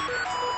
あ!